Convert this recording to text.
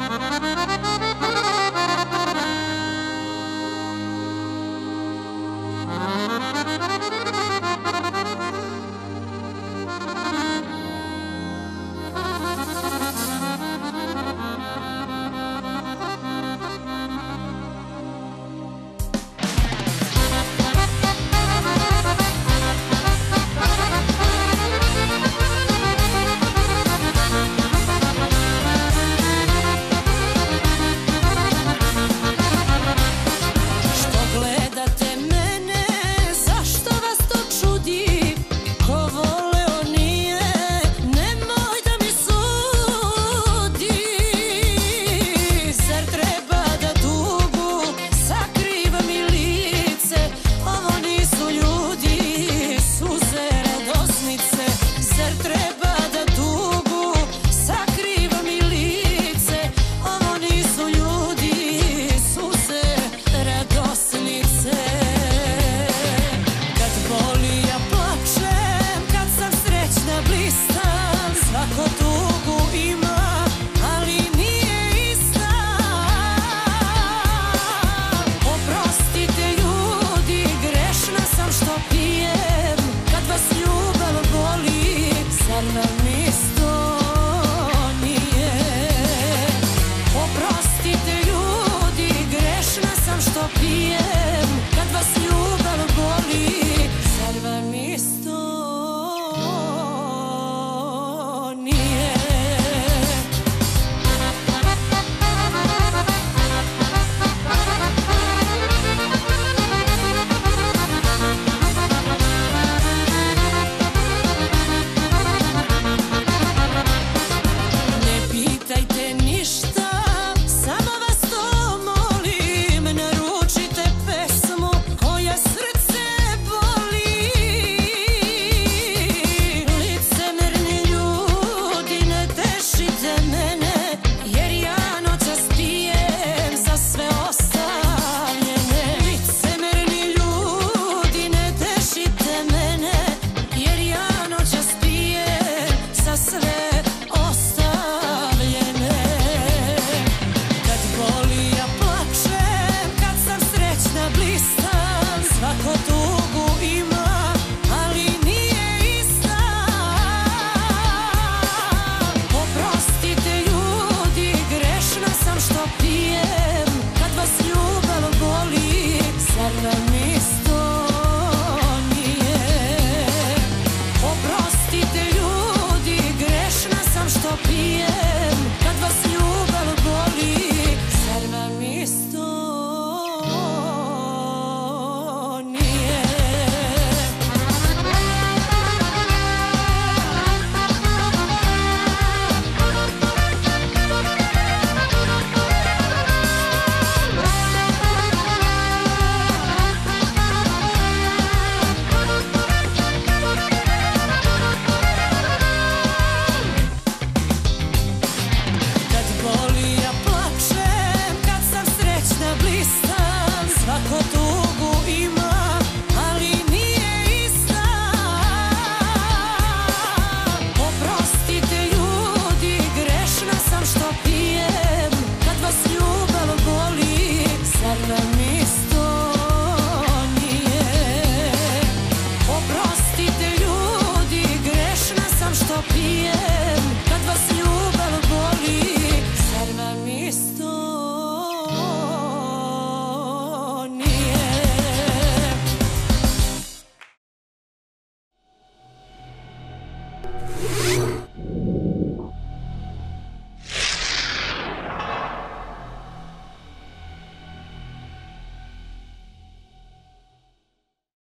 Música